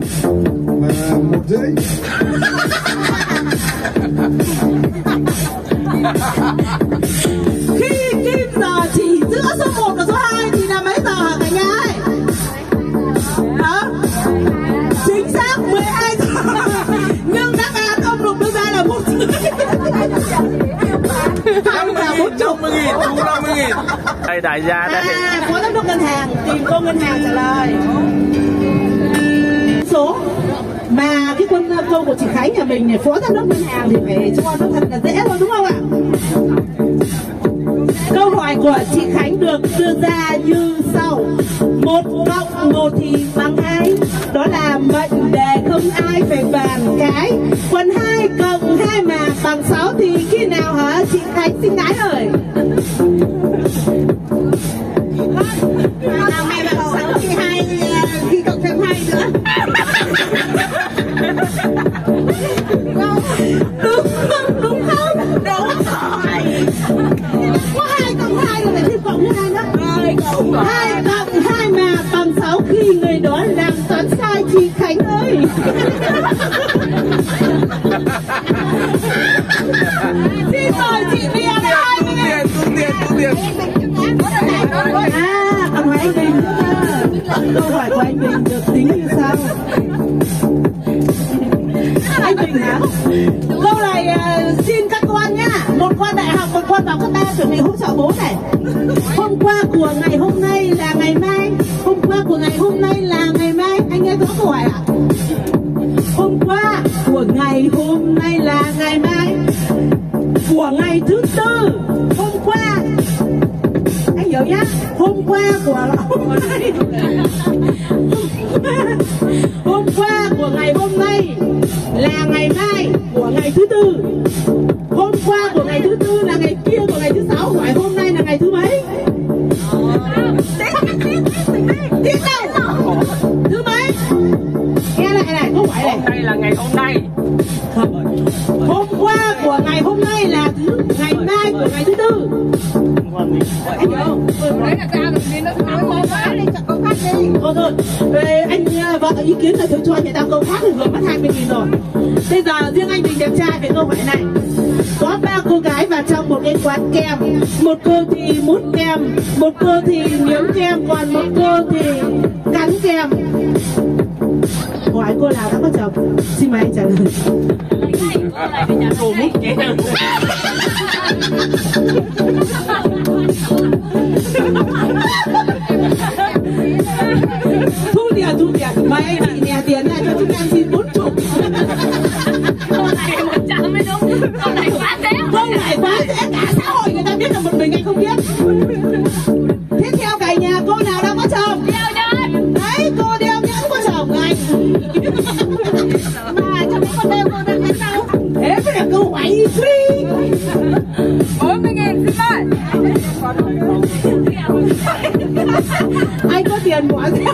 một khi kim giờ chỉ giữa số 1 và số 2 thì là mấy giờ hả cả nhà ơi hả chính xác 12 giờ. Nhưng đáp án ông lục đưa ra là một không là bốn chục 50 nghìn, chú 50 nghìn Đây đại gia đây à phó giám đốc ngân hàng tìm cô ngân hàng trả lời số. Mà cái quân ờ, câu của chị Khánh nhà mình này phó giám đốc ngân hàng thì phải cho nó thật là dễ thôi, đúng không ạ? Câu hỏi của chị Khánh được đưa ra như sau. Một cộng một thì bằng hai. Đó là mệnh đề không ai phải bàn cái Quân hai cộng hai mà bằng sáu thì khi nào hả chị Khánh? Xin gái ơi nữa Câu hỏi của anh Bình được tính như sau Anh Bình hả? Câu này uh, xin các con nhá. Một con đại học, một con vào cấp 3 chuẩn bị hỗ trợ bố này. Hôm qua của ngày hôm nay là ngày mai. Hôm qua của ngày hôm nay là ngày mai. Anh nghe rõ câu hỏi ạ? Hôm qua của ngày hôm nay là ngày mai. Của ngày thứ tư anh hiểu nhá. Hôm qua của hôm qua của ngày hôm nay là ngày mai của ngày thứ tư. Hôm qua của ngày thứ tư là ngày kia của ngày thứ sáu hỏi hôm nay là ngày thứ mấy? Tiếp đâu thứ mấy? Nghe lại này câu hỏi này? Hôm nay là ngày hôm nay. Hôm qua của ngày hôm nay là thứ ngày mai của ngày thứ tư anh hiểu đấy là ra rồi nên nó nói quá đi chọn câu khác đi thôi thôi Về anh vợ ý kiến là thiếu cho người ta câu khác thì vừa mất 20 nghìn rồi bây giờ riêng anh mình đẹp trai về câu hỏi này có ba cô gái vào trong một cái quán kem một cô thì mút kem một cô thì miếng kem còn một cô thì cắn kem hỏi cô nào đã có chồng xin mời anh trả lời Cô mút kem biết tiếp theo cả nhà cô nào đang có chồng? Đấy cô đeo nhẫn có chồng anh mà trong cái con đeo cô đang cái sau thế mới là câu hỏi free bốn mươi nghìn xin mời anh có tiền bỏ ra